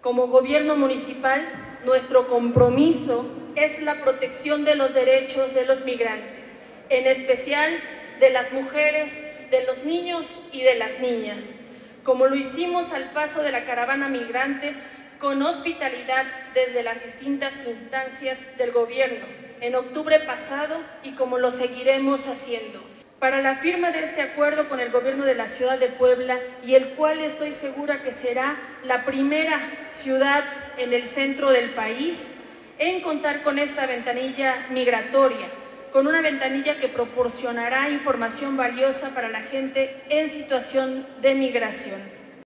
Como gobierno municipal, nuestro compromiso es la protección de los derechos de los migrantes, en especial de las mujeres, de los niños y de las niñas, como lo hicimos al paso de la caravana migrante con hospitalidad desde las distintas instancias del gobierno en octubre pasado y como lo seguiremos haciendo para la firma de este acuerdo con el gobierno de la ciudad de Puebla y el cual estoy segura que será la primera ciudad en el centro del país en contar con esta ventanilla migratoria, con una ventanilla que proporcionará información valiosa para la gente en situación de migración.